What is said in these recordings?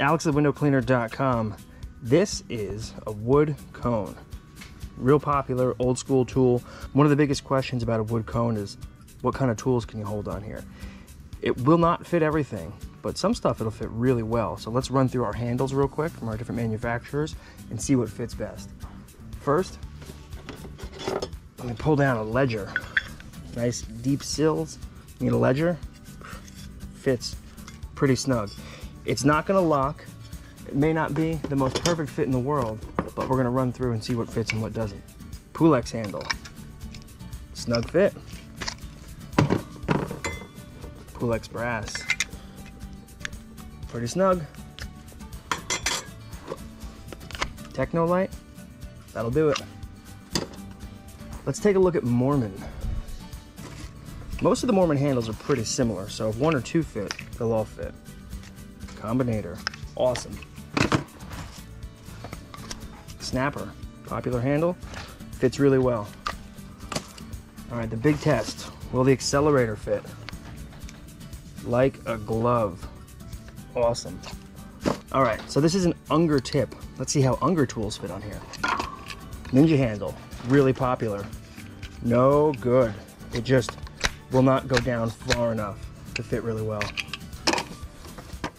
Alex at windowcleaner.com. This is a wood cone. Real popular, old school tool. One of the biggest questions about a wood cone is what kind of tools can you hold on here? It will not fit everything, but some stuff it'll fit really well. So let's run through our handles real quick from our different manufacturers and see what fits best. First, let me pull down a ledger. Nice deep sills. Need a ledger. Fits pretty snug. It's not gonna lock. It may not be the most perfect fit in the world, but we're gonna run through and see what fits and what doesn't. Pulex handle. Snug fit. Pulex brass. Pretty snug. Technolite. That'll do it. Let's take a look at Moerman. Most of the Moerman handles are pretty similar, so if one or two fit, they'll all fit. Combinator, awesome. Snapper, popular handle, fits really well. All right, the big test. Will the accelerator fit? Like a glove. Awesome. All right, so this is an Unger tip. Let's see how Unger tools fit on here. Ninja handle, really popular. No good. It just will not go down far enough to fit really well.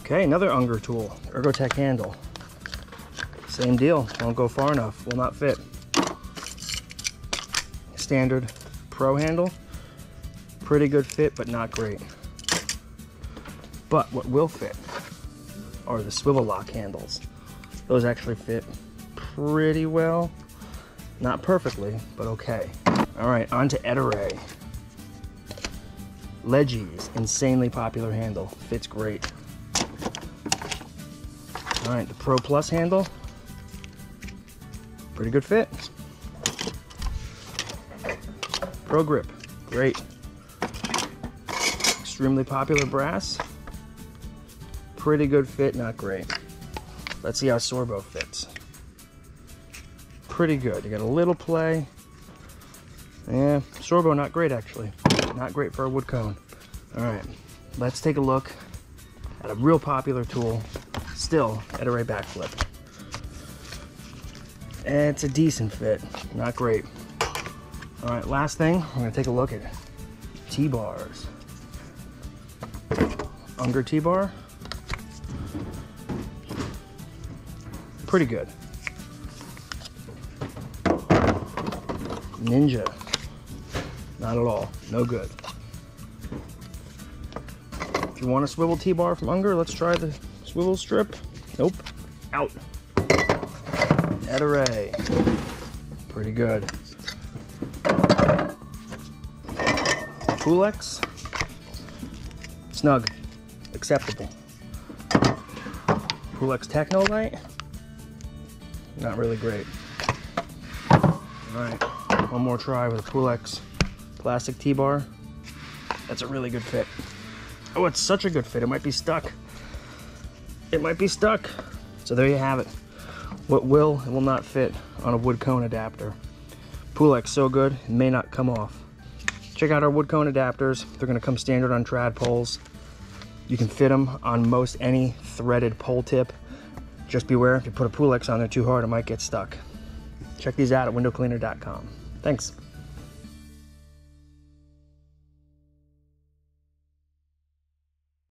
Okay, another Unger tool, ErgoTec handle. Same deal, won't go far enough, will not fit. Standard Pro handle, pretty good fit, but not great. But what will fit are the swivel lock handles. Those actually fit pretty well. Not perfectly, but okay. All right, on to Ettore. Leggies, insanely popular handle. Fits great. All right, the Pro Plus handle. Pretty good fit. Pro Grip, great. Extremely popular brass. Pretty good fit, not great. Let's see how Sorbo fits. Pretty good. You got a little play. Yeah, Sorbo not great actually. Not great for a wood cone. All right, let's take a look at a real popular tool, still Ettore backflip. It's a decent fit, not great. All right, last thing, we're gonna take a look at T-bars. Unger T-bar. Pretty good. Ninja. Not at all. No good. You want a swivel T-bar from Unger, let's try the swivel strip. Nope. Out. Ettore. Pretty good. Pulex. Snug. Acceptable. Pulex Technolite. Not really great. Alright, one more try with a Pulex plastic T-bar. That's a really good fit. Oh, it's such a good fit. It might be stuck. It might be stuck. So there you have it. What will and will not fit on a wood cone adapter. Pulex so good, it may not come off. Check out our wood cone adapters. They're gonna come standard on trad poles. You can fit them on most any threaded pole tip. Just beware, if you put a Pulex on there too hard, it might get stuck. Check these out at windowcleaner.com. Thanks.